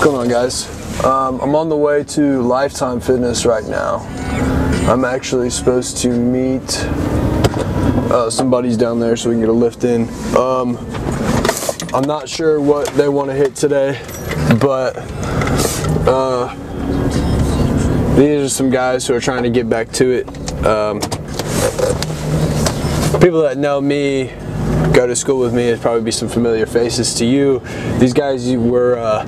going on guys? Um, I'm on the way to Lifetime Fitness right now. I'm actually supposed to meet uh, some buddies down there so we can get a lift in. Um, I'm not sure what they want to hit today, but uh, these are some guys who are trying to get back to it. Um, people that know me go to school with me, there'd probably be some familiar faces to you. These guys were uh,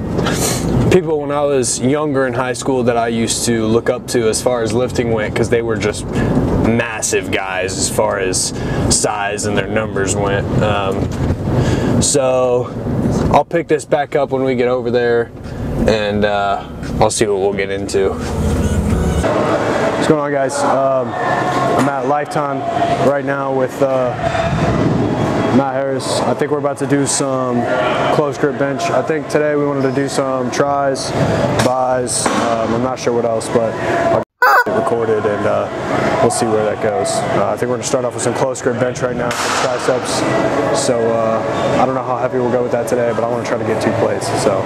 people when I was younger in high school that I used to look up to as far as lifting went because they were just massive guys as far as size and their numbers went. Um, so I'll pick this back up when we get over there and uh, I'll see what we'll get into. What's going on guys? Um, I'm at Lifetime right now with uh, Matt Harris. I think we're about to do some close grip bench. I think today we wanted to do some tris, bis. Um, I'm not sure what else, but I'll get it recorded and uh, we'll see where that goes. Uh, I think we're going to start off with some close grip bench right now, some triceps. So uh, I don't know how heavy we'll go with that today, but I want to try to get two plates. So